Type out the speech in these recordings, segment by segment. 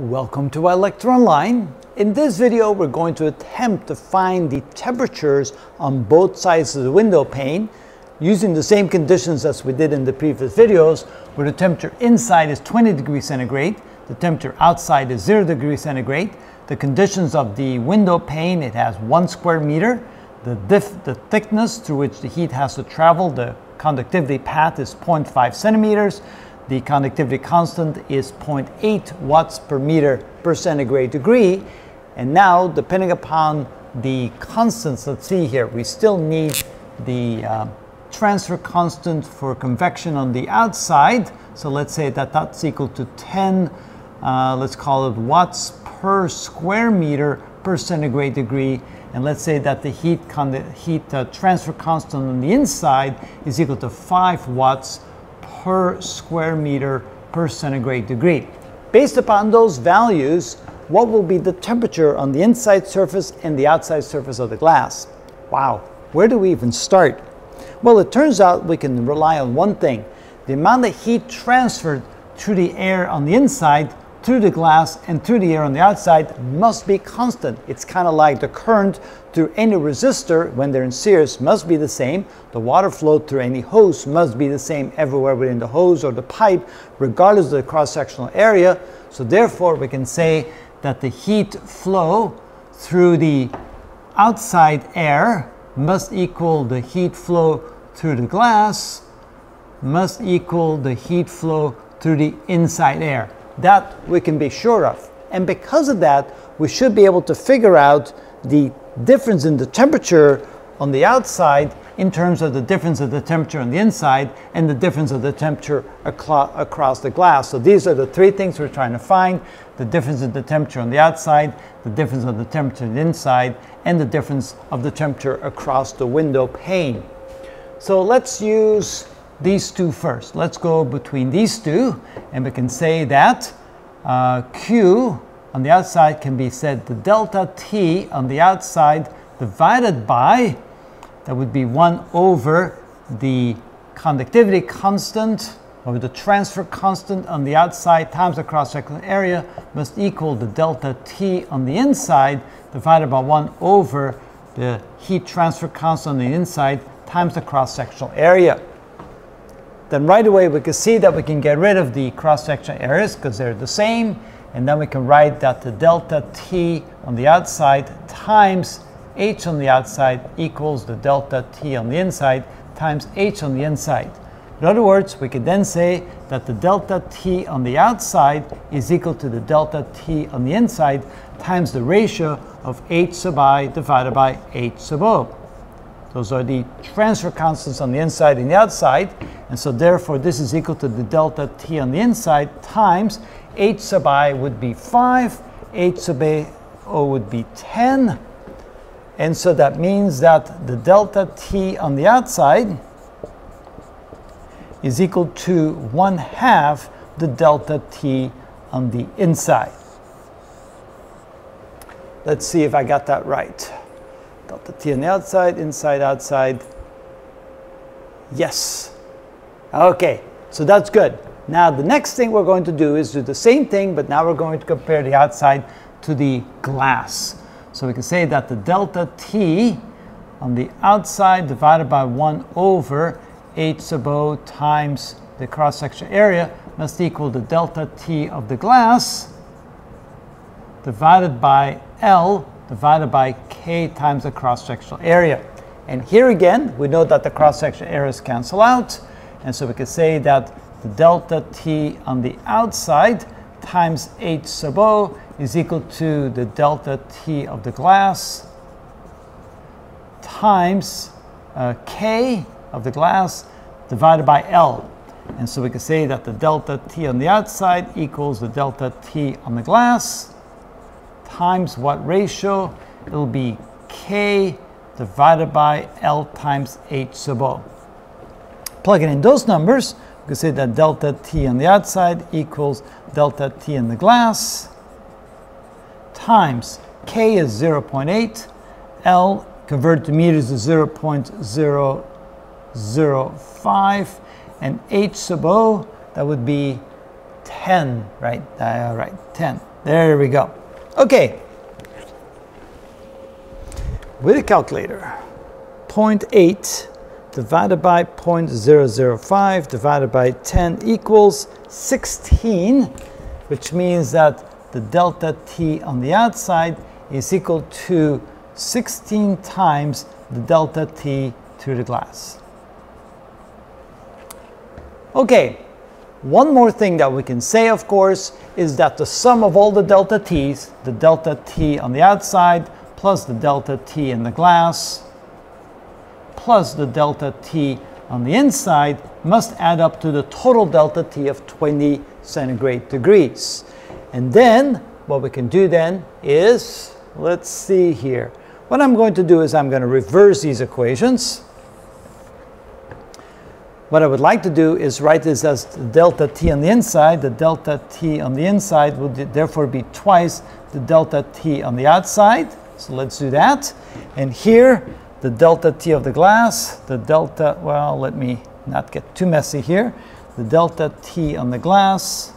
Welcome to iLectureOnline. In this video, we're going to attempt to find the temperatures on both sides of the window pane using the same conditions as we did in the previous videos, where the temperature inside is 20 degrees centigrade, the temperature outside is 0 degrees centigrade. The conditions of the window pane, it has one square meter. The, the thickness through which the heat has to travel, the conductivity path is 0.5 centimeters. The conductivity constant is 0.8 watts per meter per centigrade degree. And now, depending upon the constants, let's see here, we still need the uh, transfer constant for convection on the outside. So let's say that that's equal to 10, uh, let's call it watts per square meter per centigrade degree. And let's say that the heat, heat uh, transfer constant on the inside is equal to 5 watts per square meter per centigrade degree. Based upon those values, what will be the temperature on the inside surface and the outside surface of the glass? Wow, where do we even start? Well, it turns out we can rely on one thing. The amount of heat transferred through the air on the inside through the glass and through the air on the outside must be constant. It's kind of like the current through any resistor when they're in series must be the same. The water flow through any hose must be the same everywhere within the hose or the pipe, regardless of the cross-sectional area. So therefore, we can say that the heat flow through the outside air must equal the heat flow through the glass must equal the heat flow through the inside air. That we can be sure of. And because of that, we should be able to figure out the difference in the temperature on the outside in terms of the difference of the temperature on the inside and the difference of the temperature across the glass. So these are the three things we're trying to find. The difference in the temperature on the outside, the difference of the temperature on the inside, and the difference of the temperature across the window pane. So let's use these two first. Let's go between these two, and we can say that uh, Q on the outside can be said the delta T on the outside divided by, that would be 1 over the conductivity constant or the transfer constant on the outside times the cross-sectional area must equal the delta T on the inside divided by 1 over the heat transfer constant on the inside times the cross-sectional area then right away we can see that we can get rid of the cross-sectional areas because they're the same. And then we can write that the delta T on the outside times H on the outside equals the delta T on the inside times H on the inside. In other words, we could then say that the delta T on the outside is equal to the delta T on the inside times the ratio of H sub i divided by H sub O. Those are the transfer constants on the inside and the outside. And so therefore, this is equal to the delta T on the inside times H sub i would be 5, H sub a O would be 10. And so that means that the delta T on the outside is equal to 1 half the delta T on the inside. Let's see if I got that right delta t on the outside, inside, outside. Yes. Okay, so that's good. Now the next thing we're going to do is do the same thing, but now we're going to compare the outside to the glass. So we can say that the delta t on the outside divided by 1 over h sub o times the cross-section area must equal the delta t of the glass divided by L divided by k times the cross-sectional area. And here again, we know that the cross-sectional areas cancel out. And so we can say that the delta t on the outside times h sub o is equal to the delta t of the glass times uh, k of the glass divided by L. And so we can say that the delta t on the outside equals the delta t on the glass times what ratio? It'll be K divided by L times H sub O. Plugging in those numbers, we can say that delta T on the outside equals delta T in the glass times K is 0.8, L converted to meters is 0.005, and H sub O, that would be 10, right? Uh, right, 10. There we go. Okay. With a calculator, 0.8 divided by 0.005 divided by 10 equals 16, which means that the delta t on the outside is equal to 16 times the delta t through the glass. Okay, one more thing that we can say, of course, is that the sum of all the delta t's, the delta t on the outside plus the delta t in the glass, plus the delta t on the inside must add up to the total delta t of 20 centigrade degrees. And then what we can do then is, let's see here. What I'm going to do is I'm going to reverse these equations. What I would like to do is write this as delta t on the inside. The delta t on the inside would therefore be twice the delta t on the outside. So let's do that. And here, the delta t of the glass, the delta, well, let me not get too messy here. The delta t on the glass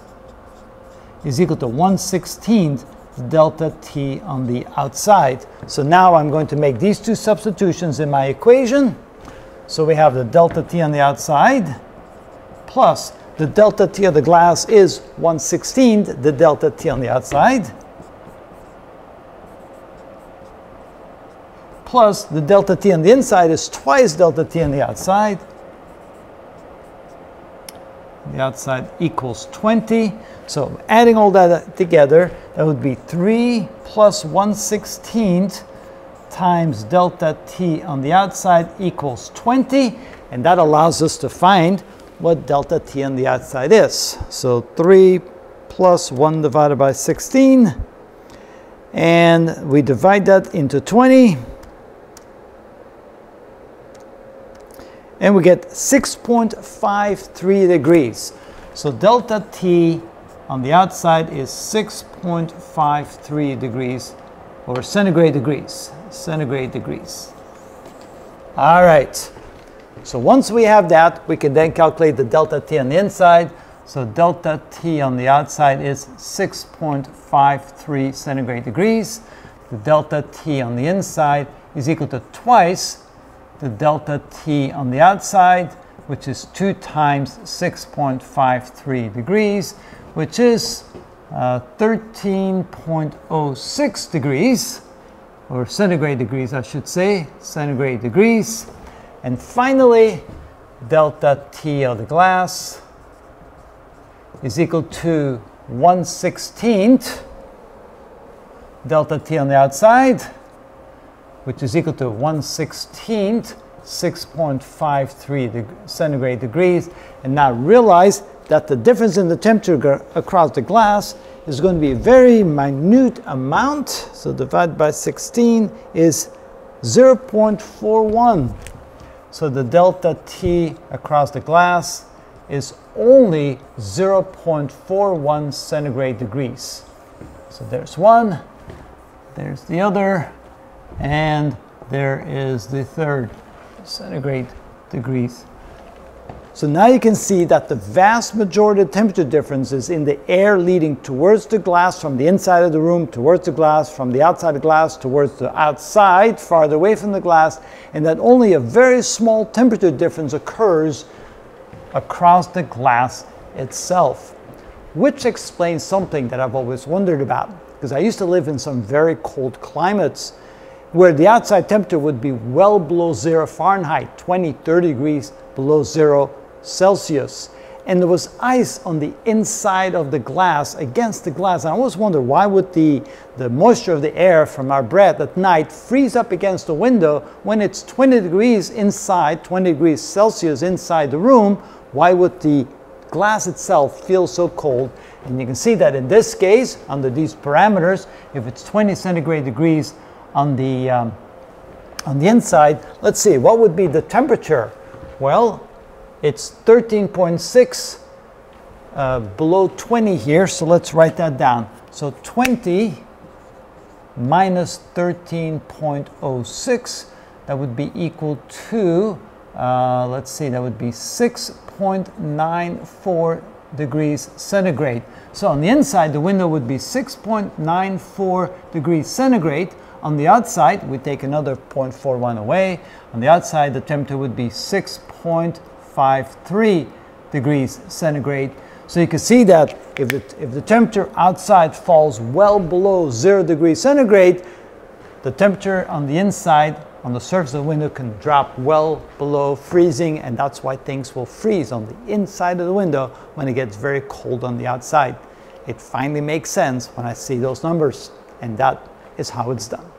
is equal to 1 16th delta t on the outside. So now I'm going to make these two substitutions in my equation. So we have the delta t on the outside plus the delta t of the glass is 1 16th the delta t on the outside plus the delta t on the inside is twice delta t on the outside. The outside equals 20. So adding all that together, that would be 3 plus 1 16th times delta t on the outside equals 20, and that allows us to find what delta t on the outside is. So 3 plus 1 divided by 16, and we divide that into 20, and we get 6.53 degrees. So delta t on the outside is 6.53 degrees or centigrade degrees centigrade degrees. All right. So once we have that, we can then calculate the delta T on the inside. So delta T on the outside is 6.53 centigrade degrees. The delta T on the inside is equal to twice the delta T on the outside, which is 2 times 6.53 degrees, which is Uh, 13.06 degrees or centigrade degrees, I should say, centigrade degrees. And finally, delta T of the glass is equal to 1 16th delta T on the outside, which is equal to 1 16th 6.53 deg centigrade degrees. And now realize that the difference in the temperature across the glass is going to be a very minute amount. So divided by 16 is 0.41. So the delta T across the glass is only 0.41 centigrade degrees. So there's one, there's the other, and there is the third centigrade degrees. So now you can see that the vast majority of temperature difference is in the air leading towards the glass from the inside of the room towards the glass, from the outside of the glass towards the outside, farther away from the glass, and that only a very small temperature difference occurs across the glass itself, which explains something that I've always wondered about. Because I used to live in some very cold climates where the outside temperature would be well below zero Fahrenheit, 20, 30 degrees below zero Celsius. And there was ice on the inside of the glass against the glass. And I always wonder why would the, the moisture of the air from our breath at night freeze up against the window when it's 20 degrees inside, 20 degrees Celsius inside the room? Why would the glass itself feel so cold? And you can see that in this case, under these parameters, if it's 20 centigrade degrees on the, um, on the inside, let's see, what would be the temperature? Well, it's 13.6 uh, below 20 here, so let's write that down. So 20 minus 13.06, that would be equal to, uh, let's see, that would be 6.94 degrees centigrade. So on the inside, the window would be 6.94 degrees centigrade. On the outside, we take another 0.41 away. On the outside, the temperature would be 6.53 degrees centigrade. So you can see that if the, if the temperature outside falls well below zero degrees centigrade, the temperature on the inside on the surface of the window can drop well below freezing and that's why things will freeze on the inside of the window when it gets very cold on the outside. It finally makes sense when I see those numbers and that is how it's done.